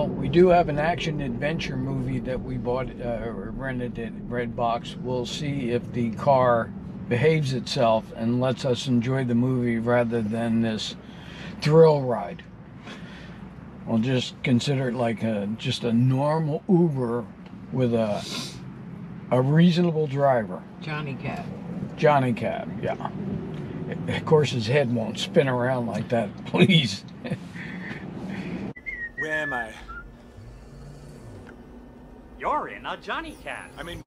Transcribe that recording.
Well, we do have an action adventure movie that we bought, uh, or rented at Redbox. We'll see if the car behaves itself and lets us enjoy the movie rather than this thrill ride. We'll just consider it like a just a normal Uber with a a reasonable driver. Johnny Cab. Johnny Cab, yeah. Of course, his head won't spin around like that, please. Where am I? You're in a Johnny Cab. I'm in